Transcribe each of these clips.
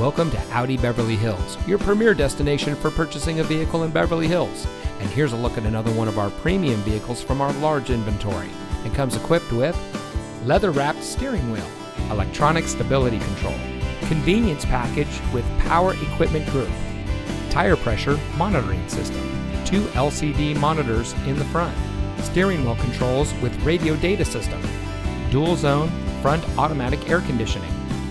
Welcome to Audi Beverly Hills, your premier destination for purchasing a vehicle in Beverly Hills. And here's a look at another one of our premium vehicles from our large inventory. It comes equipped with leather wrapped steering wheel, electronic stability control, convenience package with power equipment group, tire pressure monitoring system, two LCD monitors in the front, steering wheel controls with radio data system, dual zone front automatic air conditioning,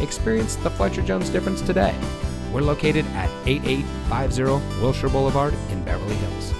Experience the Fletcher Jones difference today. We're located at 8850 Wilshire Boulevard in Beverly Hills.